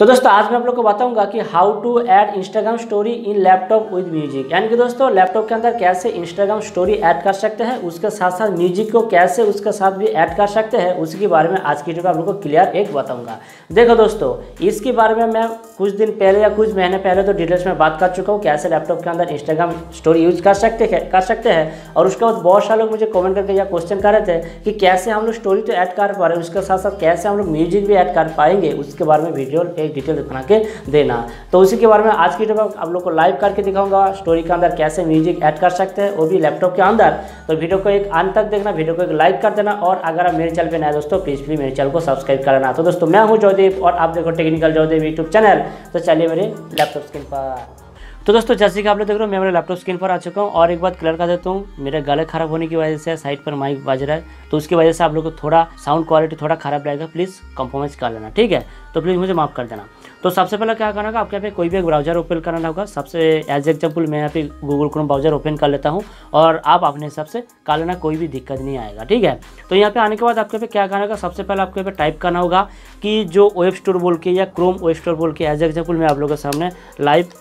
तो दोस्तों, आज मैं आप लोग को बताऊँगा कि how to add Instagram story in laptop with music यानी कि दोस्तों लैपटॉप के अंदर कैसे इंस्टाग्राम स्टोरी ऐड कर सकते हैं, उसके साथ साथ म्यूज़िक को कैसे उसके साथ भी ऐड कर सकते हैं, उसके बारे में आज की वीडियो में आप लोग को क्लियर एक बताऊँगा। देखो दोस्तों, इसके बारे में मैं कुछ दिन पहले या कुछ महीने पहले तो डिटेल्स में बात कर चुका हूँ, कैसे लैपटॉप के अंदर इंस्टाग्राम स्टोरी यूज़ कर सकते हैं, कर सकते हैं। और उसके बाद बहुत सारे लोग मुझे कॉमेंट करके या क्वेश्चन कर रहे थे कि कैसे हम लोग स्टोरी तो ऐड कर पा रहे हैं, उसके साथ साथ कैसे हम लोग म्यूज़िक भी ऐड कर पाएँगे, उसके बारे में वीडियो एक डिटेल बना के देना। तो उसी के बारे में आज की वीडियो में आप लोग को लाइव करके दिखाऊँगा स्टोरी के अंदर कैसे म्यूज़िक ऐड कर सकते हैं, वो भी लैपटॉप के अंदर। तो वीडियो को एक अंत तक देखना, वीडियो को एक लाइक कर देना और अगर आप मेरे चैनल पर नए दोस्तों प्लीज़ प्लीज़ मेरे चैनल को सब्सक्राइब करना तो दोस्तों, मैं हूँ जयदीप और आप देखो टेक्निकल जयदीप यूट्यूब चैनल तो चलिए मेरे लैपटॉप स्क्रीन पर। तो दोस्तों, जैसे कि आप लोग देख रहे हो, मैं मेरे लैपटॉप स्क्रीन पर आ चुका हूँ और एक बात क्लियर कर देता हूँ, मेरे गले खराब होने की वजह से साइड पर माइक बज रहा है तो उसकी वजह से आप लोग को थोड़ा साउंड क्वालिटी थोड़ा खराब रहेगा प्लीज़ कंप्रोमाइज कर लेना, ठीक है? तो प्लीज़ मुझे माफ़ कर देना। तो सबसे पहले क्या करना होगा, आपके यहाँ पे कोई भी एक ब्राउज़र ओपन करना होगा, सबसे एज एग्ज़ाम्पल मैं यहाँ पे गूगल क्रोम ब्राउज़र ओपन कर लेता हूँ और आप अपने हिसाब से कर लेना, कोई भी दिक्कत नहीं आएगा, ठीक है? तो यहाँ पे आने के बाद आपके पे क्या करना होगा, सबसे पहले आपके पे टाइप करना होगा कि जो वेब स्टोर बोल के या क्रोम वेब स्टोर बोल के एज एग्ज़ाम्पल मैं आप लोगों के सामने लाइव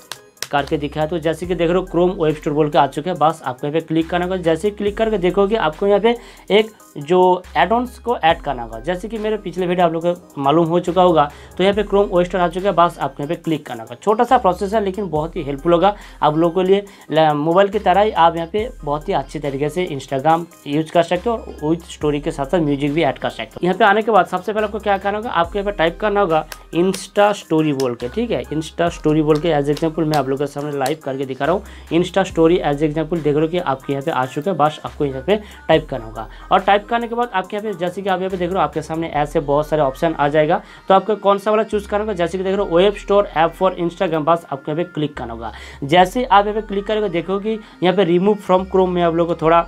करके दिखाया तो जैसे कि देख रहे हो क्रोम वेब स्टोर बोल के आ चुके हैं। बस आपको यहाँ पे क्लिक करना होगा। जैसे क्लिक करके देखोगे आपको यहाँ पे एक जो एडॉन्स को ऐड करना होगा। जैसे कि मेरे पिछले वीडियो आप लोगों को मालूम हो चुका होगा तो यहाँ पे क्रोम वेब स्टोर आ चुका है, बस आपको यहाँ पे क्लिक करना होगा। छोटा सा प्रोसेस है, लेकिन बहुत ही हेल्पफुल होगा आप लोगों के लिए। मोबाइल की तरह ही आप यहाँ पे बहुत ही अच्छी तरीके से इंस्टाग्राम यूज़ कर सकते हो और विथ स्टोरी के साथ साथ म्यूज़िक भी ऐड कर सकते हो। यहाँ पे आने के बाद सबसे पहले आपको क्या करना होगा, आपको यहाँ पे टाइप करना होगा इंस्टा स्टोरी बोल के, ठीक है? इंस्टा स्टोरी बोल के एज एग्ज़ाम्पल मैं आप लोगों के सामने लाइव करके दिखा रहा हूँ। इंस्टा स्टोरी एज एग्ज़ाम्पल देख रहे हो कि आपके यहाँ पे आ चुके हैं, बस आपको यहाँ पे टाइप करना होगा। और टाइप करने के बाद आपके यहाँ पे, जैसे कि आप यहाँ पे देख रहे हो, आपके सामने ऐसे बहुत सारे ऑप्शन आ जाएगा। तो आपको कौन सा वाला चूज़ करना होगा? जैसे कि देख रहे हो web store app for Instagram बस आपको यहाँ पे क्लिक करना होगा। जैसे आप यहाँ पे क्लिक करोगे, देखो कि यहाँ पे रिमूव फ्रॉम क्रोम में आप लोग को थोड़ा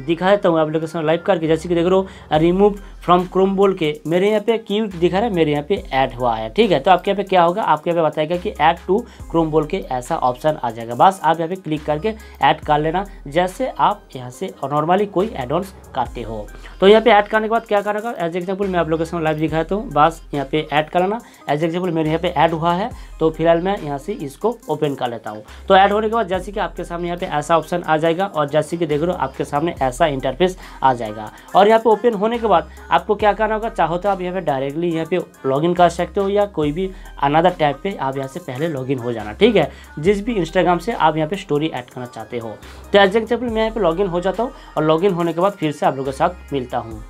दिखा देता हूँ, आप लोग के लाइव करके। जैसे कि देख रहे हो रिमूव फ्रॉम क्रोम बोल के मेरे यहाँ पे क्यू दिखा रहा है मेरे यहाँ पे ऐड हुआ है ठीक है तो आपके यहाँ पे क्या होगा आपके यहाँ पे बताएगा कि ऐड टू क्रोम बोल के ऐसा ऑप्शन आ जाएगा बस आप यहाँ पे क्लिक करके ऐड कर लेना जैसे आप यहाँ से नॉर्मली कोई एड ऑन्स करते हो तो यहाँ पे ऐड करने के बाद क्या करेगा एज एग्ज़ाम्पल मैं आप लोग के सामने लाइव दिखाता हूँ बस यहाँ पे ऐड कराना एज एग्ज़ाम्पल मेरे यहाँ पे ऐड हुआ है तो फ़िलहाल मैं यहाँ से इसको ओपन कर लेता हूँ तो ऐड होने के बाद जैसे कि आपके सामने यहाँ पे ऐसा ऑप्शन आ जाएगा और जैसे कि देख रहे हो आपके सामने ऐसा इंटरफेस आ जाएगा और यहाँ पे ओपन होने के बाद आपको क्या करना होगा चाहो तो आप यहाँ पे डायरेक्टली यहाँ पे लॉगिन कर सकते हो या कोई भी अनदर टैब पे आप यहाँ से पहले लॉगिन हो जाना ठीक है जिस भी इंस्टाग्राम से आप यहाँ पे स्टोरी ऐड करना चाहते हो तो एज एग्ज़ाम्पल मैं यहाँ पे लॉगिन हो जाता हूँ और लॉगिन होने के बाद फिर से आप लोगों के साथ मिलता हूँ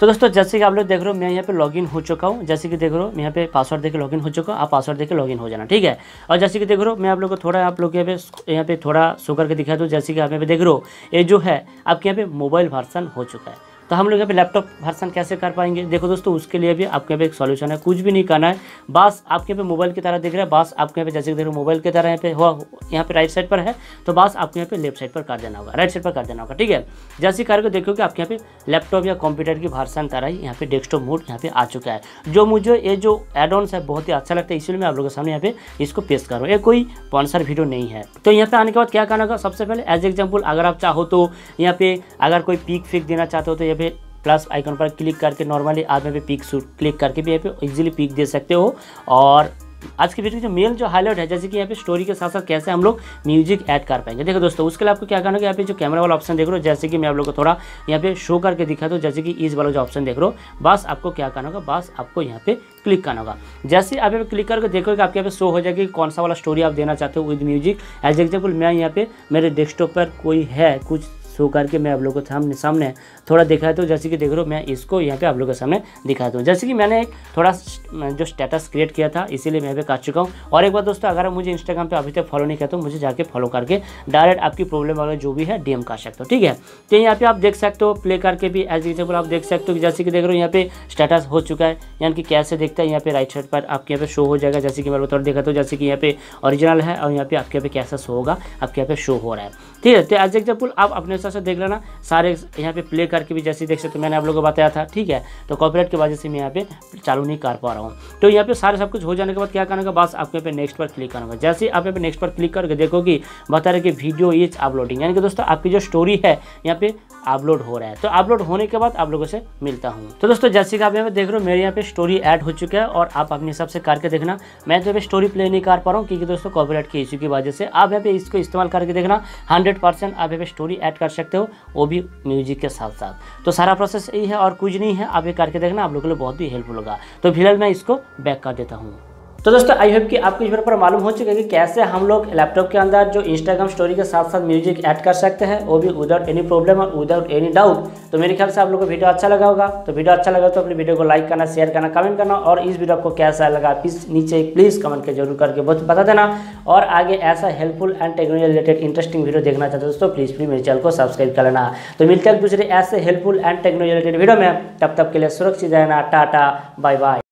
तो दोस्तों जैसे कि आप लोग देख रहे हो मैं यहाँ पे लॉगिन हो चुका हूँ जैसे कि देख रहे हो मैं यहाँ पे पासवर्ड देके लॉगिन हो चुका हूँ आप पासवर्ड देके लॉगिन हो जाना ठीक है और जैसे कि देख रहे हो मैं आप लोग को थोड़ा आप लोग यहाँ पे यहाँ पे थोड़ा शो करके दिखा दूँ जैसे कि आप यहाँ पे देख रहे हो ये जो है आपके यहाँ पे मोबाइल वर्सन हो चुका है तो हम लोग यहाँ पे लैपटॉप वर्सन कैसे कर पाएँगे देखो दोस्तों उसके लिए भी आपके यहाँ पे एक सॉल्यूशन है कुछ भी नहीं करना है बस आपके यहाँ पे मोबाइल की तरह दिख रहा है बस आपके यहाँ पे जैसे देख रहे हो मोबाइल की तरह यहाँ पे हुआ यहाँ पे राइट साइड पर है तो बस आपको यहाँ पे लेफ़्ट साइड पर कर देना होगा राइट साइड पर कर देना होगा ठीक है जैसे करके देखो कि आपके यहाँ पे लैपटॉप या कंप्यूटर की वर्सन तरह ही यहाँ पे डेस्कटॉप मोड यहाँ पे आ चुका है जो मुझे ये जो एड ऑन है बहुत ही अच्छा लगता है इसलिए मैं आप लोगों के सामने यहाँ पे इसको पेश कर रहा हूँ ये कोई स्पॉन्सर वीडियो नहीं है तो यहाँ पे आने के बाद क्या करना होगा सबसे पहले एज एग्ज़ाम्पल अगर आप चाहो तो यहाँ पे अगर कोई पीक फिक देना चाहते हो तो यहाँ पे प्लस आइकन पर क्लिक करके नॉर्मली आप यहाँ पे पिक क्लिक करके भी यहाँ पे इजीली पिक दे सकते हो। और आज की वीडियो जो मेन जो हाईलाइट है, जैसे कि यहाँ पे स्टोरी के साथ साथ कैसे हम लोग म्यूज़िक ऐड कर पाएँगे। देखो दोस्तों, उसके लिए आपको क्या करना है यहाँ पे जो कैमरा वाला ऑप्शन देख रहे हो, जैसे कि मैं आप लोग को थोड़ा यहाँ पे शो करके दिखा दो, जैसे कि इस वाला जो ऑप्शन देख रहे हो, बस आपको क्या करना होगा, बस आपको यहाँ पे क्लिक करना होगा। जैसे आप यहाँ पे क्लिक करके देखोगे आपके यहाँ पे शो हो जाएगी कौन सा वाला स्टोरी आप देना चाहते हो विद म्यूज़िक एज एग्ज़ाम्पल मैं यहाँ पे मेरे डेस्कटॉप पर कोई है, कुछ शो करके मैं आप लोगों को सामने सामने थोड़ा दिखाता हूँ जैसे कि देख रहे हो मैं इसको यहाँ पे आप लोगों के सामने दिखाता हूँ जैसे कि मैंने एक थोड़ा जो स्टेटस क्रिएट किया था इसीलिए मैं पे काट चुका हूँ और एक बार दोस्तों अगर आप मुझे इंस्टाग्राम पे अभी तक फॉलो नहीं किया तो मुझे जाके फॉलो करके डायरेक्ट आपकी प्रॉब्लम वगैरह जो भी है डीएम कर सकते हो ठीक है तो यहाँ पे आप देख सकते हो प्ले करके भी एज एग्ज़ाम्पल आप देख सकते हो जैसे कि देख रहे हो यहाँ पे स्टेटस हो चुका है यानी कि कैसे देखता है यहाँ पे राइट साइड पर आपके यहाँ पे शो हो जाएगा जैसे कि मैं थोड़ा देखा तो जैसे कि यहाँ पे ओरिजिनल है और यहाँ पे आपके यहाँ पे कैसा शो होगा आपके यहाँ पे शो हो रहा है ठीक है तो एज एग्ज़ाम्पल आप अपने हिसाब से देख लेना सारे यहाँ पे प्ले करके भी जैसे देख सकते मैंने आप लोगों को बताया था ठीक है तो कॉपीराइट की वजह से मैं यहाँ पे चालू नहीं कर पा रहा हूँ तो यहाँ पे सारे सब कुछ हो जाने के बाद क्या करना होगा बस आपको यहाँ पे नेक्स्ट पर क्लिक करना होगा जैसे आप यहाँ पे नेक्स्ट पर क्लिक करके देखो कि बता रहे कि वीडियो इज़ अपलोडिंग यानी कि दोस्तों आपकी जो स्टोरी है यहाँ पे अपलोड हो रहा है तो अपलोड होने के बाद आप लोगों से मिलता हूँ तो दोस्तों जैसे कि आप यहाँ पे देख रहे हो मेरे यहाँ पे स्टोरी ऐड हो चुका है और आप अपने हिसाब से करके देखना मैं तो यहाँ पे स्टोरी प्ले नहीं कर पा रहा हूँ क्योंकि दोस्तों कॉपीराइट के इशू की वजह से आप यहाँ पे इसको इस्तेमाल करके देखना हंड्रेड आप यहाँ पे स्टोरी ऐड कर सकते हो, वो भी म्यूज़िक के साथ साथ। तो सारा प्रोसेस यही है और कुछ नहीं है, आप ये करके देखना, आप लोगों के लिए बहुत ही हेल्पफुल होगा। तो फ़िलहाल मैं इसको बैक कर देता हूँ। तो दोस्तों आई होप कि आपको इस बार पर मालूम हो चुका है कि कैसे हम लोग लैपटॉप के अंदर जो इंस्टाग्राम स्टोरी के साथ साथ म्यूज़िक ऐड कर सकते हैं, वो भी विदाउट एनी प्रॉब्लम और विदाउट एनी डाउट तो मेरे ख्याल से आप लोग को वीडियो अच्छा लगा होगा। तो वीडियो अच्छा लगा तो अपनी वीडियो को लाइक करना शेयर करना कमेंट करना और इस वीडियो आपको कैसा लगा प्लीज़ नीचे प्लीज़ कमेंट के ज़रूर करके बहुत बता देना। और आगे ऐसा helpful and technology related interesting video देखना चाहते दोस्तों प्लीज़ प्लीज़ मेरे चैनल को सब्सक्राइब कर लेना। तो मिलते हैं दूसरे ऐसे helpful and technology related video में। तब तक के लिए सुरक्षित रहना। Tata bye bye